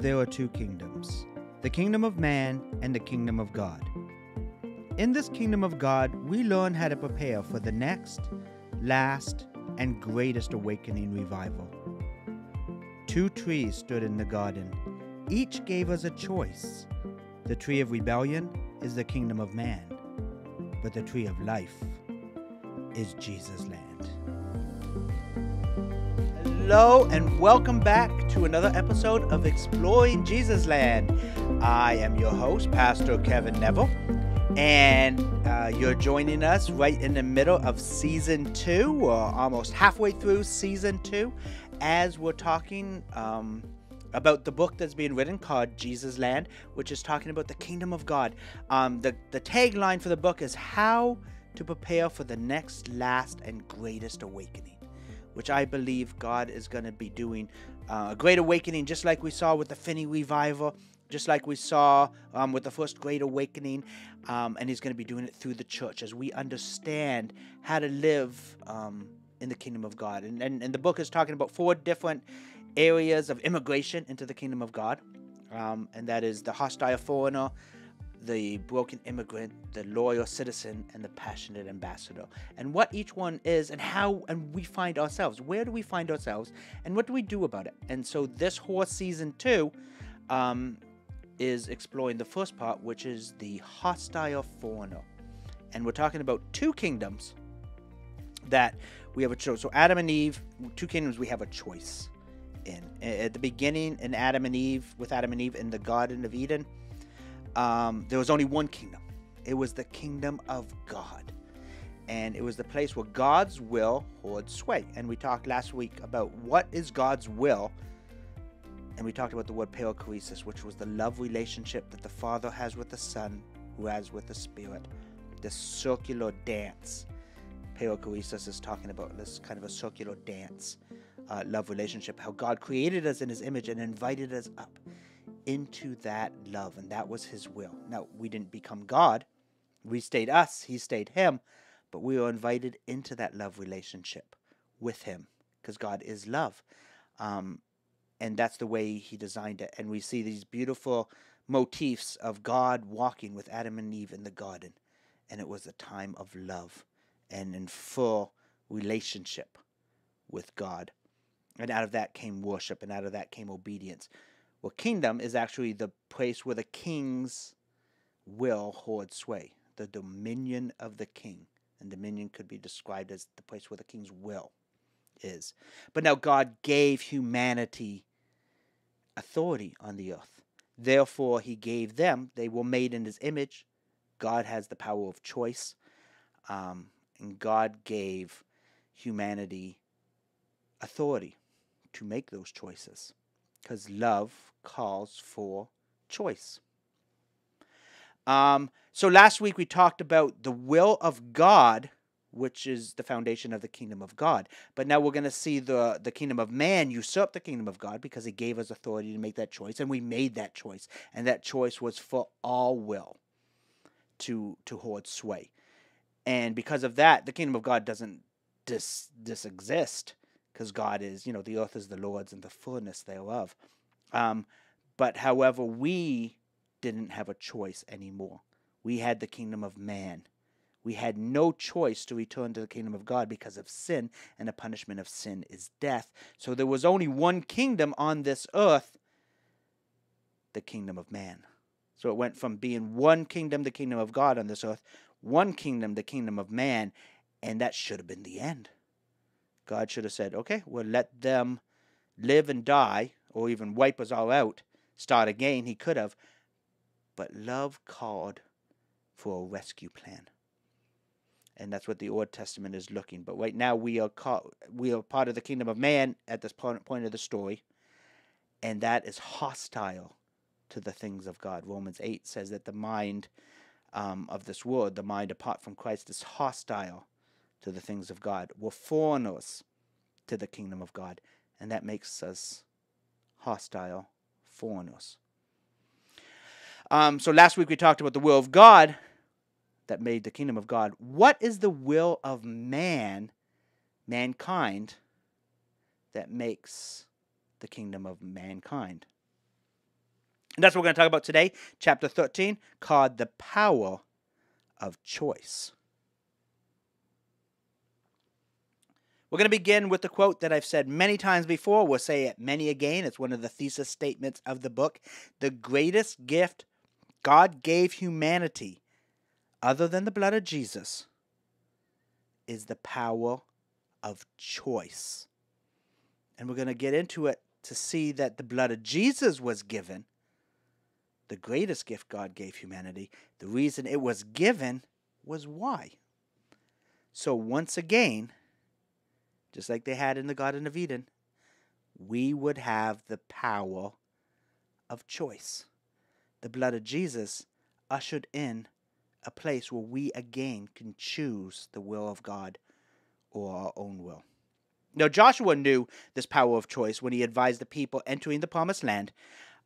there are two kingdoms the kingdom of man and the kingdom of God. In this kingdom of God, we learn how to prepare for the next, last, and greatest awakening revival. Two trees stood in the garden. Each gave us a choice. The tree of rebellion is the kingdom of man, but the tree of life is Jesus' land. Hello, and welcome back to another episode of Exploring Jesus Land. I am your host, Pastor Kevin Neville, and uh, you're joining us right in the middle of season two, or almost halfway through season two, as we're talking um, about the book that's being written called Jesus Land, which is talking about the kingdom of God. Um, the, the tagline for the book is How to Prepare for the Next, Last, and Greatest Awakening which I believe God is going to be doing uh, a great awakening, just like we saw with the Finney revival, just like we saw um, with the first great awakening. Um, and He's going to be doing it through the church as we understand how to live um, in the kingdom of God. And, and, and the book is talking about four different areas of immigration into the kingdom of God. Um, and that is the hostile foreigner, the broken immigrant, the loyal citizen, and the passionate ambassador. And what each one is, and how, and we find ourselves. Where do we find ourselves, and what do we do about it? And so this horse season two um, is exploring the first part, which is the hostile foreigner. And we're talking about two kingdoms that we have a choice. So Adam and Eve, two kingdoms we have a choice in. At the beginning, in Adam and Eve, with Adam and Eve in the Garden of Eden um, there was only one kingdom. It was the kingdom of God. And it was the place where God's will holds sway. And we talked last week about what is God's will. And we talked about the word perichoresis, which was the love relationship that the Father has with the Son, who has with the Spirit. This circular dance. Perichoresis is talking about this kind of a circular dance, uh, love relationship. How God created us in His image and invited us up into that love, and that was his will. Now, we didn't become God, we stayed us, he stayed him, but we were invited into that love relationship with him because God is love. Um, and that's the way he designed it. And we see these beautiful motifs of God walking with Adam and Eve in the garden. And it was a time of love and in full relationship with God. And out of that came worship, and out of that came obedience. Well, kingdom is actually the place where the king's will hold sway, the dominion of the king. And dominion could be described as the place where the king's will is. But now God gave humanity authority on the earth. Therefore, he gave them, they were made in his image. God has the power of choice. Um, and God gave humanity authority to make those choices because love calls for choice. Um, so last week we talked about the will of God, which is the foundation of the kingdom of God. But now we're going to see the, the kingdom of man usurp the kingdom of God because he gave us authority to make that choice, and we made that choice. And that choice was for all will to, to hold sway. And because of that, the kingdom of God doesn't dis, dis exist because God is, you know, the earth is the Lord's and the fullness thereof. Um, but however, we didn't have a choice anymore. We had the kingdom of man. We had no choice to return to the kingdom of God because of sin, and the punishment of sin is death. So there was only one kingdom on this earth the kingdom of man. So it went from being one kingdom, the kingdom of God on this earth, one kingdom, the kingdom of man, and that should have been the end. God should have said, okay, well, let them live and die, or even wipe us all out, start again. He could have. But love called for a rescue plan. And that's what the Old Testament is looking. But right now we are called, we are part of the kingdom of man at this point, point of the story. And that is hostile to the things of God. Romans 8 says that the mind um, of this world, the mind apart from Christ, is hostile to the things of God. We're foreigners to the kingdom of God, and that makes us hostile foreigners. Um, so last week we talked about the will of God that made the kingdom of God. What is the will of man, mankind, that makes the kingdom of mankind? And that's what we're going to talk about today, chapter 13, called The Power of Choice. We're going to begin with the quote that I've said many times before. We'll say it many again. It's one of the thesis statements of the book. The greatest gift God gave humanity, other than the blood of Jesus, is the power of choice. And we're going to get into it to see that the blood of Jesus was given, the greatest gift God gave humanity. The reason it was given was why. So, once again, just like they had in the Garden of Eden, we would have the power of choice. The blood of Jesus ushered in a place where we again can choose the will of God or our own will. Now, Joshua knew this power of choice when he advised the people entering the promised land.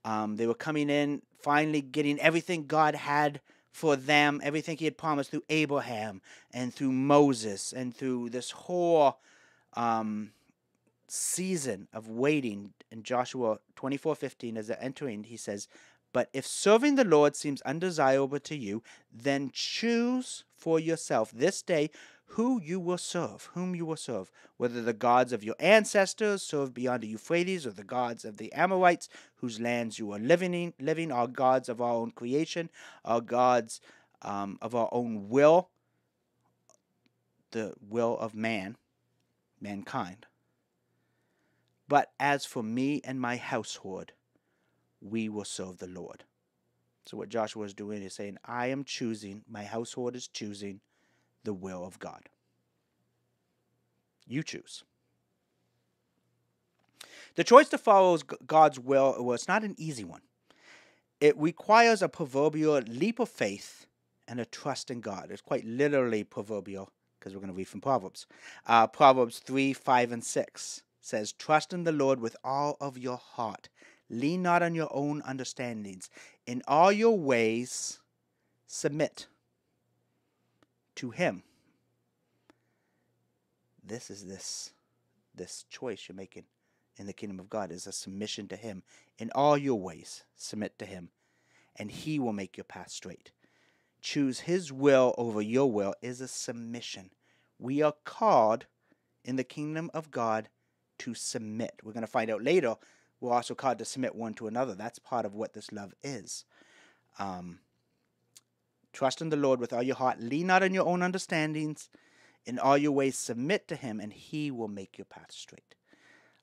Um, they were coming in, finally getting everything God had for them, everything he had promised through Abraham and through Moses and through this whole um, season of waiting. In Joshua 24 15, as they're entering, he says, But if serving the Lord seems undesirable to you, then choose for yourself this day who you will serve, whom you will serve, whether the gods of your ancestors served beyond the Euphrates or the gods of the Amorites whose lands you are living in, living are gods of our own creation, are gods um, of our own will, the will of man, mankind. But as for me and my household, we will serve the Lord. So what Joshua is doing is saying, I am choosing, my household is choosing the will of God. You choose. The choice to follow God's will well, it's not an easy one. It requires a proverbial leap of faith and a trust in God. It's quite literally proverbial because we're going to read from Proverbs. Uh, Proverbs 3 5 and 6 says, Trust in the Lord with all of your heart. Lean not on your own understandings. In all your ways, submit to him. This is this this choice you're making in the kingdom of God is a submission to him. In all your ways, submit to him, and he will make your path straight. Choose his will over your will is a submission. We are called in the kingdom of God to submit. We're going to find out later. We're also called to submit one to another. That's part of what this love is. Um, Trust in the Lord with all your heart. Lean not on your own understandings. In all your ways, submit to Him, and He will make your path straight.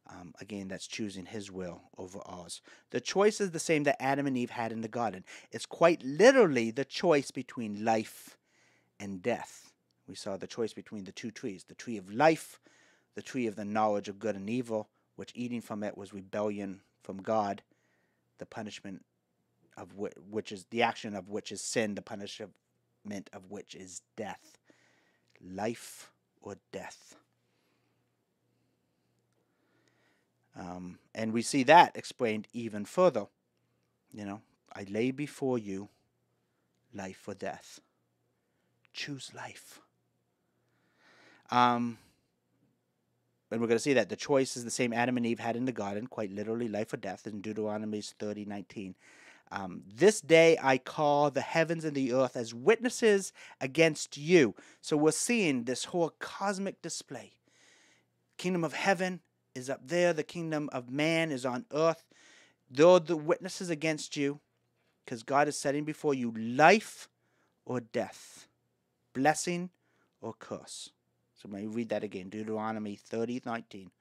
Um, again, that's choosing His will over ours. The choice is the same that Adam and Eve had in the garden. It's quite literally the choice between life and death. We saw the choice between the two trees the tree of life, the tree of the knowledge of good and evil, which eating from it was rebellion from God, the punishment of which, which is the action of which is sin, the punishment of which is death. Life or death. Um, and we see that explained even further. You know, I lay before you life or death. Choose life. Um, and we're going to see that the choice is the same Adam and Eve had in the garden, quite literally, life or death, in Deuteronomy 30 19. Um, this day I call the heavens and the earth as witnesses against you. So we're seeing this whole cosmic display. Kingdom of heaven is up there, the kingdom of man is on earth. They're the witnesses against you because God is setting before you life or death, blessing or curse. So let me read that again Deuteronomy 30 19.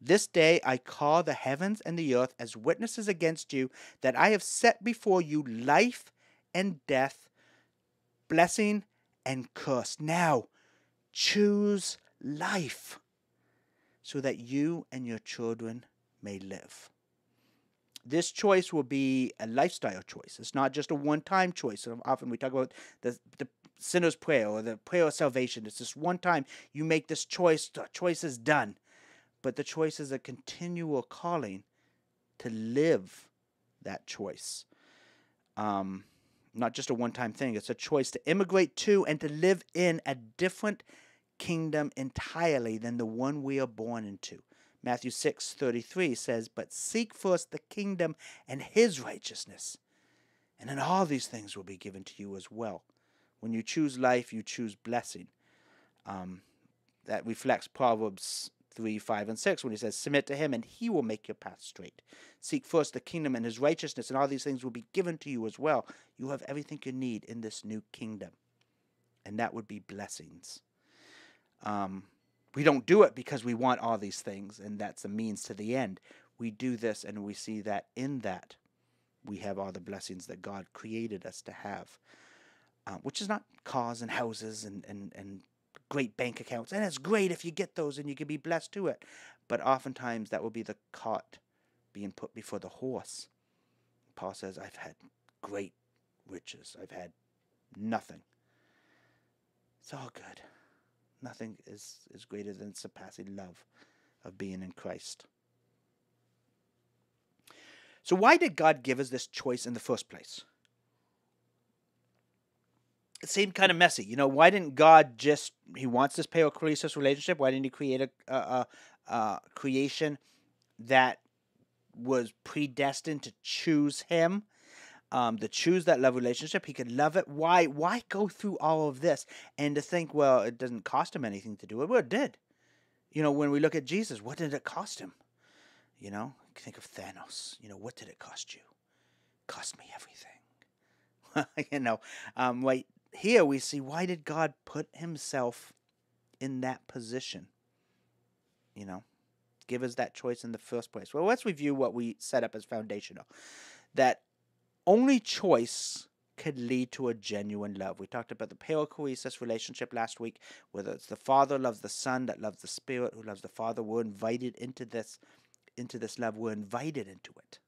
This day I call the heavens and the earth as witnesses against you that I have set before you life and death, blessing and curse. Now choose life so that you and your children may live. This choice will be a lifestyle choice. It's not just a one time choice. Often we talk about the, the sinner's prayer or the prayer of salvation. It's just one time you make this choice, the choice is done but the choice is a continual calling to live that choice. Um, not just a one time thing, it's a choice to immigrate to and to live in a different kingdom entirely than the one we are born into. Matthew 6:33 says, "But seek first the kingdom and his righteousness, and then all these things will be given to you as well." When you choose life, you choose blessing. Um, that reflects Proverbs 3, 5, and 6 when he says, Submit to him and he will make your path straight. Seek first the kingdom and his righteousness, and all these things will be given to you as well. You have everything you need in this new kingdom. And that would be blessings. Um, we don't do it because we want all these things, and that's a means to the end. We do this, and we see that in that we have all the blessings that God created us to have, uh, which is not cars and houses and, and, and great bank accounts. And it's great if you get those and you can be blessed to it. But oftentimes that will be the cart being put before the horse. Paul says, I've had great riches, I've had nothing. It's all good. Nothing is, is greater than surpassing love of being in Christ. So, why did God give us this choice in the first place? it seemed kind of messy. You know, why didn't God just He wants this perichoresis relationship? Why didn't He create a, a, a, a creation that was predestined to choose Him? Um, to choose that love relationship, he could love it. Why? Why go through all of this and to think, well, it doesn't cost him anything to do it? Well, it did. You know, when we look at Jesus, what did it cost him? You know, think of Thanos. You know, what did it cost you? It cost me everything. you know, um, wait, here we see why did God put himself in that position? You know, give us that choice in the first place. Well, let's review what we set up as foundational. That only choice could lead to a genuine love. We talked about the perichoresis relationship last week, whether it's the Father loves the Son, that loves the Spirit, who loves the Father. We're invited into this, into this love. We're invited into it.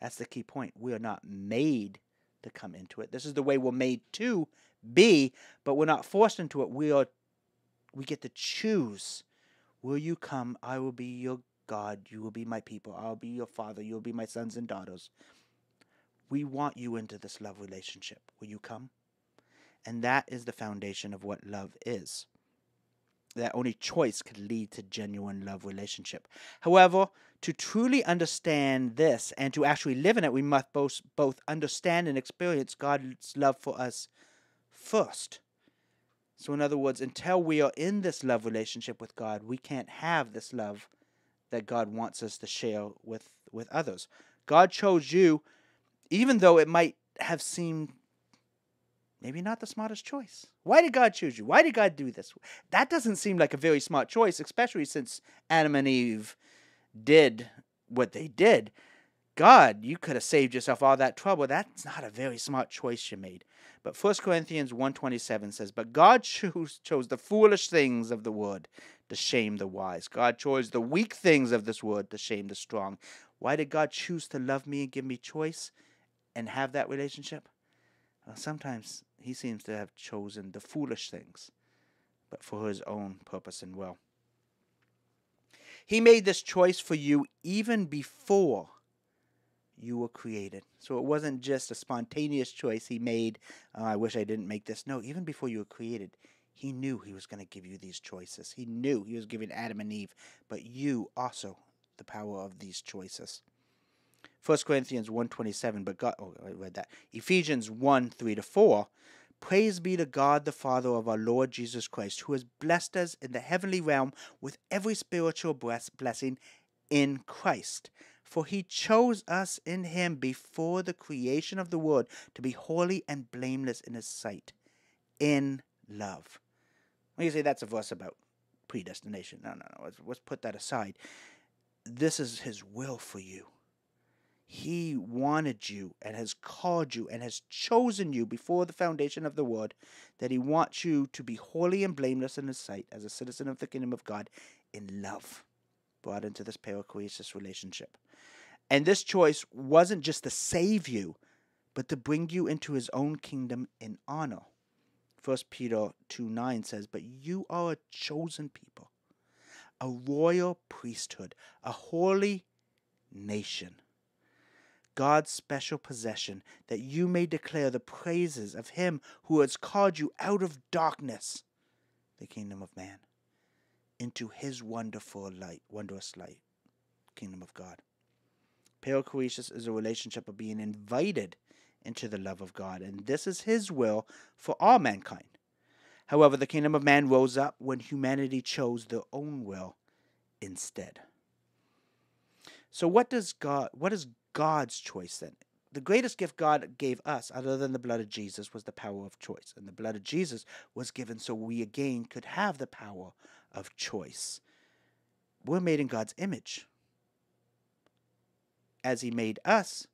That's the key point. We are not made to come into it. This is the way we're made to be, but we're not forced into it. We are we get to choose. Will you come? I will be your God. You will be my people. I'll be your father. You'll be my sons and daughters. We want you into this love relationship. Will you come? And that is the foundation of what love is that only choice could lead to genuine love relationship. However, to truly understand this and to actually live in it, we must both both understand and experience God's love for us first. So, in other words, until we are in this love relationship with God, we can't have this love that God wants us to share with, with others. God chose you, even though it might have seemed maybe not the smartest choice. Why did God choose you? Why did God do this? That doesn't seem like a very smart choice, especially since Adam and Eve did what they did. God, you could have saved yourself all that trouble. That's not a very smart choice you made. But 1 Corinthians 1.27 says, But God chose the foolish things of the world to shame the wise. God chose the weak things of this world to shame the strong. Why did God choose to love me and give me choice and have that relationship? Well, sometimes he seems to have chosen the foolish things, but for his own purpose and will. He made this choice for you even before you were created. So it wasn't just a spontaneous choice he made. Oh, I wish I didn't make this. No, even before you were created, he knew he was going to give you these choices. He knew he was giving Adam and Eve, but you also the power of these choices. 1 Corinthians 1.27, but God, oh, I read that. Ephesians 1, 3 to 4. Praise be to God, the Father of our Lord Jesus Christ, who has blessed us in the heavenly realm with every spiritual blessing in Christ. For he chose us in him before the creation of the world to be holy and blameless in his sight, in love. When you say that's a verse about predestination, no, no, no, let's, let's put that aside. This is his will for you he wanted you and has called you and has chosen you before the foundation of the world, that He wants you to be holy and blameless in His sight as a citizen of the kingdom of God in love, brought into this perichoresis relationship. And this choice wasn't just to save you, but to bring you into His own kingdom in honor. 1 Peter 2 9 says, But you are a chosen people, a royal priesthood, a holy nation God's special possession, that you may declare the praises of him who has called you out of darkness, the kingdom of man, into his wonderful light, wondrous light, kingdom of God. Perichoresis is a relationship of being invited into the love of God, and this is his will for all mankind. However, the kingdom of man rose up when humanity chose their own will instead. So what does God what is God's choice then? The greatest gift God gave us, other than the blood of Jesus, was the power of choice. And the blood of Jesus was given so we again could have the power of choice. We're made in God's image. As He made us,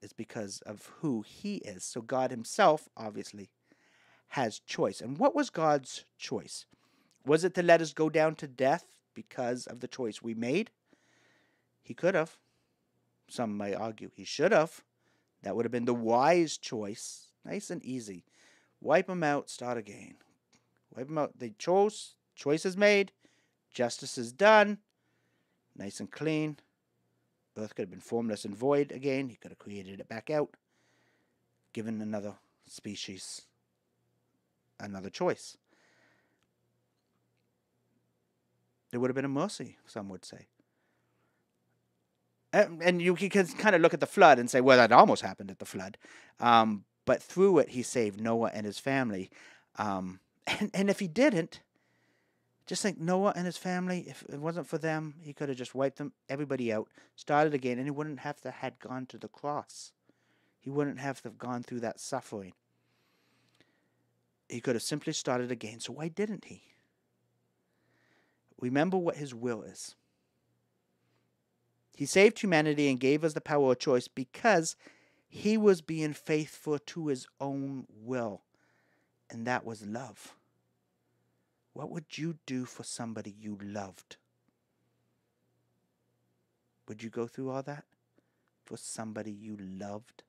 is because of who He is. So God Himself, obviously, has choice. And what was God's choice? Was it to let us go down to death because of the choice we made? He could have. Some may argue he should have. That would have been the wise choice. Nice and easy. Wipe them out, start again. Wipe them out. They chose, choice is made, justice is done, nice and clean. Earth could have been formless and void again. He could have created it back out, given another species another choice. There would have been a mercy, some would say. And, and you can kind of look at the flood and say, well, that almost happened at the flood. Um, but through it, he saved Noah and his family. Um, and, and if he didn't, just think Noah and his family, if it wasn't for them, he could have just wiped them, everybody out, started again, and he wouldn't have to had gone to the cross. He wouldn't have to have gone through that suffering. He could have simply started again. So why didn't he? Remember what his will is. He saved humanity and gave us the power of choice because he was being faithful to his own will, and that was love. What would you do for somebody you loved? Would you go through all that for somebody you loved?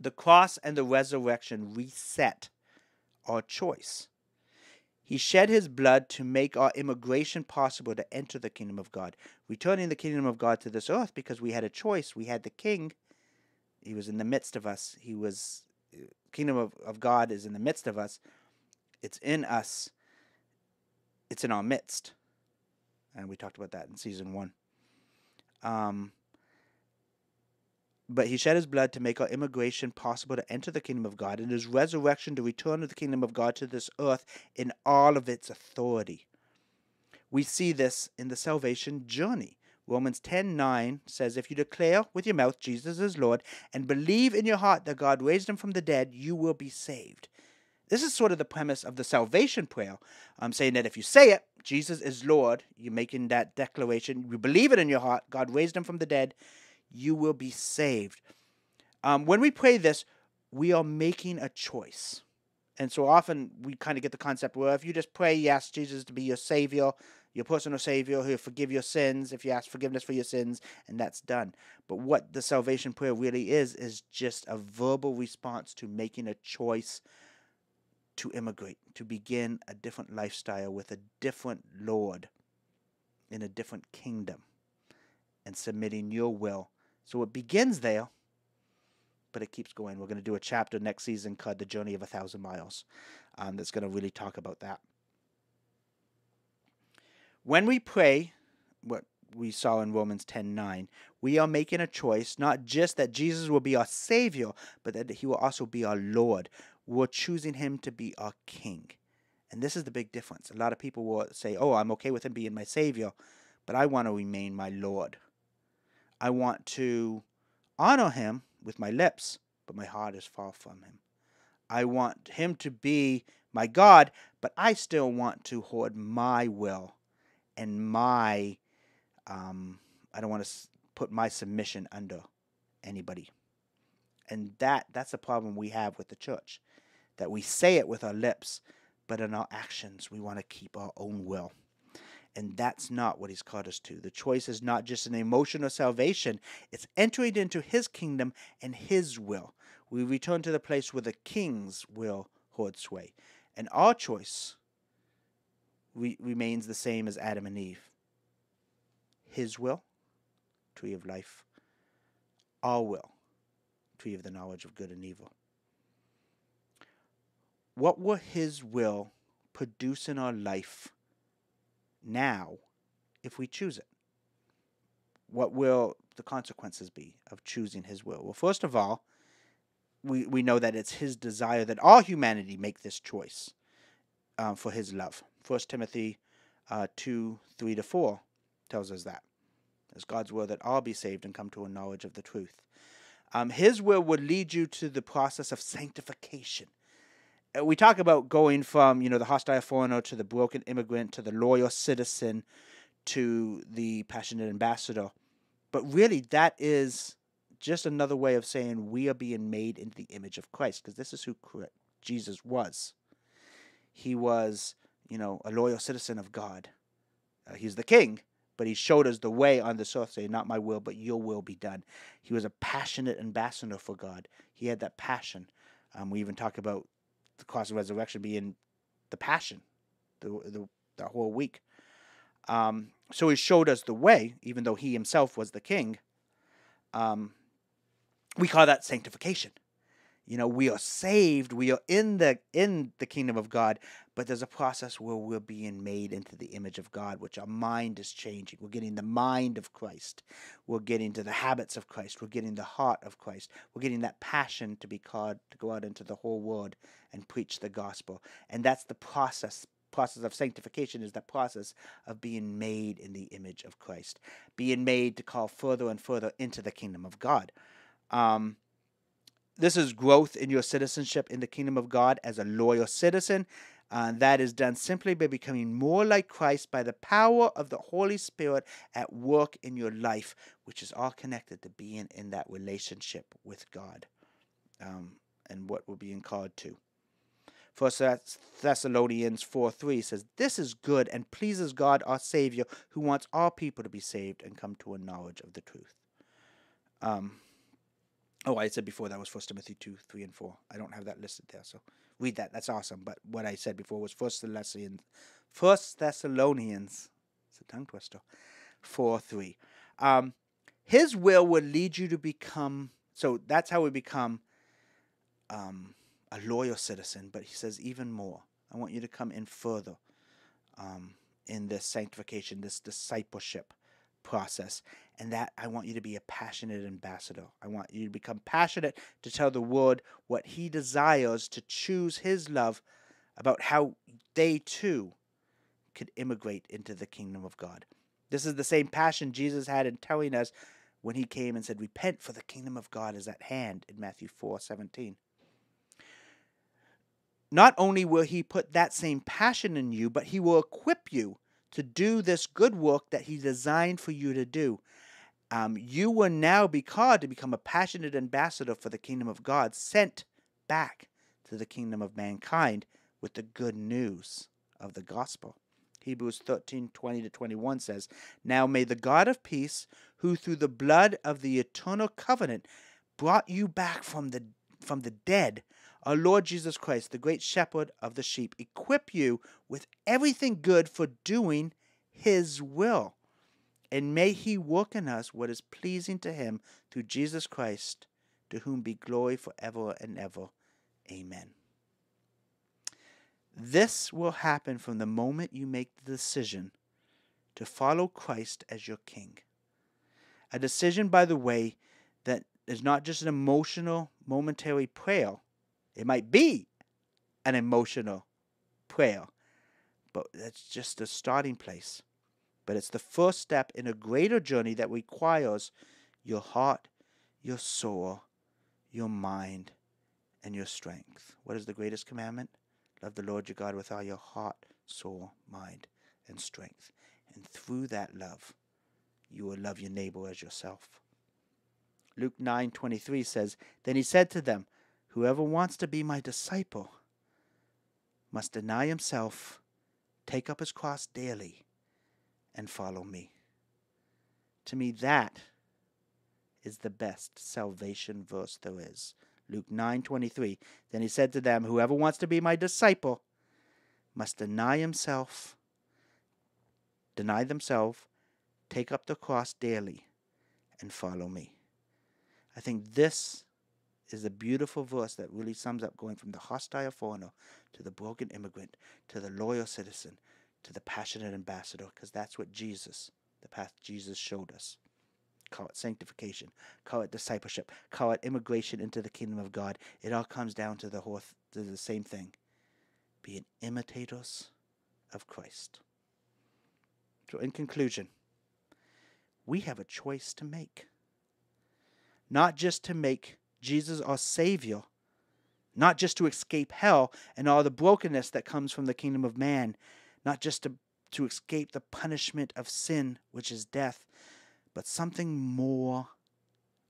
The cross and the resurrection reset our choice. He shed his blood to make our immigration possible to enter the kingdom of God, returning the kingdom of God to this earth because we had a choice. We had the king. He was in the midst of us. He was kingdom of, of God is in the midst of us. It's in us. It's in our midst. And we talked about that in season one. Um, but he shed his blood to make our immigration possible to enter the kingdom of God, and his resurrection to return the kingdom of God to this earth in all of its authority. We see this in the salvation journey. Romans 10:9 says, If you declare with your mouth Jesus is Lord and believe in your heart that God raised him from the dead, you will be saved. This is sort of the premise of the salvation prayer. I'm saying that if you say it, Jesus is Lord, you're making that declaration, you believe it in your heart, God raised him from the dead, you will be saved. Um, when we pray this, we are making a choice. And so often we kind of get the concept well, if you just pray, you ask Jesus to be your Savior, your personal Savior who'll forgive your sins, if you ask forgiveness for your sins, and that's done. But what the salvation prayer really is, is just a verbal response to making a choice to immigrate, to begin a different lifestyle with a different Lord in a different kingdom, and submitting your will so it begins there, but it keeps going. We're going to do a chapter next season called The Journey of a Thousand Miles um, that's going to really talk about that. When we pray, what we saw in Romans 10 9, we are making a choice not just that Jesus will be our Savior, but that He will also be our Lord. We're choosing Him to be our King. And this is the big difference. A lot of people will say, Oh, I'm okay with Him being my Savior, but I want to remain my Lord. I want to honor him with my lips, but my heart is far from him. I want him to be my God, but I still want to hoard my will and my, um, I don't want to put my submission under anybody. And that that's a problem we have with the church. That we say it with our lips, but in our actions we want to keep our own will. And that's not what he's called us to. The choice is not just an emotional salvation, it's entering into his kingdom and his will. We return to the place where the king's will holds sway. And our choice re- remains the same as Adam and Eve. His will, tree of life. Our will, tree of the knowledge of good and evil. What will his will produce in our life now if we choose it? What will the consequences be of choosing His will? Well, first of all, we, we know that it's His desire that all humanity make this choice um, for His love. First Timothy uh, 2 3 to 4 tells us that. It's God's will that all be saved and come to a knowledge of the truth. Um, his will would lead you to the process of sanctification. Uh, we talk about going from, you know, the hostile foreigner to the broken immigrant to the loyal citizen to the passionate ambassador. But really, that is just another way of saying we are being made into the image of Christ, because this is who Jesus was. He was, you know, a loyal citizen of God. Uh, he's the king, but he showed us the way on the earth, saying, Not my will, but your will be done. He was a passionate ambassador for God. He had that passion. Um, we even talk about the cross of resurrection being the passion, the, the, the whole week. Um, so he showed us the way, even though he himself was the king. Um, we call that sanctification you know we are saved we are in the in the kingdom of god but there's a process where we're being made into the image of god which our mind is changing. We're getting the mind of christ. We're getting to the habits of christ. We're getting the heart of christ. We're getting that passion to be called to go out into the whole world and preach the gospel. And that's the process process of sanctification is the process of being made in the image of christ being made to call further and further into the kingdom of god. Um, this is growth in your citizenship in the kingdom of God as a loyal citizen. Uh, that is done simply by becoming more like Christ by the power of the Holy Spirit at work in your life, which is all connected to being in that relationship with God um, and what we're being called to. First Thessalonians 4 3 says, This is good and pleases God our Savior, who wants all people to be saved and come to a knowledge of the truth. Um, Oh, I said before that was First Timothy two, three, and four. I don't have that listed there, so read that. That's awesome. But what I said before was First Thessalonians, First Thessalonians. It's a tongue twister. Four, three. Um, his will will lead you to become. So that's how we become um, a loyal citizen. But he says even more. I want you to come in further um, in this sanctification, this discipleship process and that I want you to be a passionate ambassador. I want you to become passionate to tell the world what he desires to choose his love about how they too could immigrate into the kingdom of God. This is the same passion Jesus had in telling us when he came and said, Repent, for the kingdom of God is at hand in Matthew 4 17. Not only will he put that same passion in you, but he will equip you to do this good work that he designed for you to do. Um, you will now be called to become a passionate ambassador for the kingdom of God, sent back to the kingdom of mankind with the good news of the gospel. Hebrews 13 20 to 21 says, Now may the God of peace, who through the blood of the eternal covenant brought you back from the, from the dead, our Lord Jesus Christ, the great shepherd of the sheep, equip you with everything good for doing his will and may he work in us what is pleasing to him through Jesus Christ, to whom be glory forever and ever. Amen. This will happen from the moment you make the decision to follow Christ as your King. A decision, by the way, that is not just an emotional, momentary prayer. It might be an emotional prayer, but that's just a starting place but it's the first step in a greater journey that requires your heart, your soul, your mind, and your strength. What is the greatest commandment? Love the Lord your God with all your heart, soul, mind, and strength. And through that love, you will love your neighbor as yourself. Luke 9:23 says, Then he said to them, Whoever wants to be my disciple must deny himself, take up his cross daily, and follow me. To me, that is the best salvation verse there is. Luke 9:23. Then he said to them, Whoever wants to be my disciple must deny himself, deny themselves, take up the cross daily, and follow me. I think this is a beautiful verse that really sums up going from the hostile foreigner to the broken immigrant to the loyal citizen to the passionate ambassador, because that's what Jesus, the path Jesus showed us. Call it sanctification, call it discipleship, call it immigration into the kingdom of God. It all comes down to the, whole, to the same thing being imitators of Christ. So, in conclusion, we have a choice to make. Not just to make Jesus our Savior, not just to escape hell and all the brokenness that comes from the kingdom of man, not just to, to escape the punishment of sin, which is death, but something more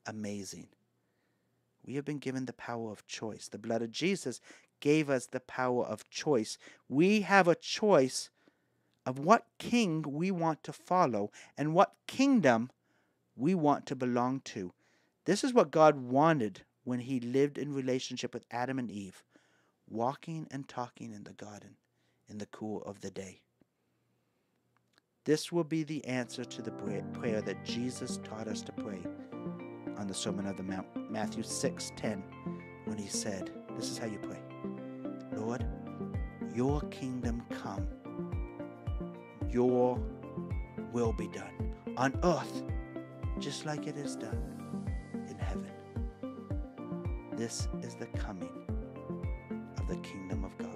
amazing. We have been given the power of choice. The blood of Jesus gave us the power of choice. We have a choice of what king we want to follow and what kingdom we want to belong to. This is what God wanted when he lived in relationship with Adam and Eve, walking and talking in the garden in the cool of the day. This will be the answer to the prayer that Jesus taught us to pray on the Sermon of the Mount, Matthew 6:10, when he said, This is how you pray. Lord, your kingdom come, your will be done on earth, just like it is done in heaven. This is the coming of the kingdom of God.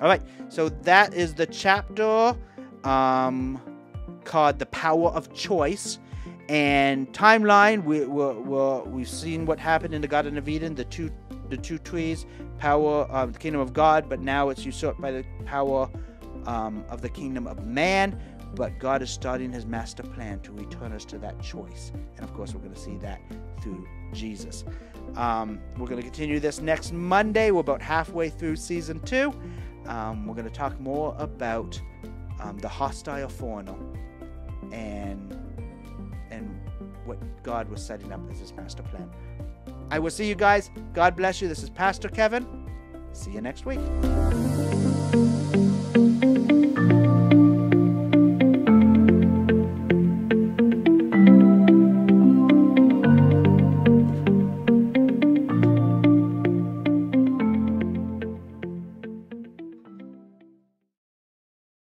All right, so that is the chapter um, called The Power of Choice. And timeline, we, we we've seen what happened in the Garden of Eden, the two the two trees, power of the kingdom of God, but now it's usurped by the power um, of the kingdom of man. But God is starting his master plan to return us to that choice. And of course, we're going to see that through Jesus. Um, we're going to continue this next Monday. We're about halfway through season two. Um, we're going to talk more about um, the hostile foreigner and and what God was setting up as his master plan. I will see you guys. God bless you. This is Pastor Kevin. See you next week.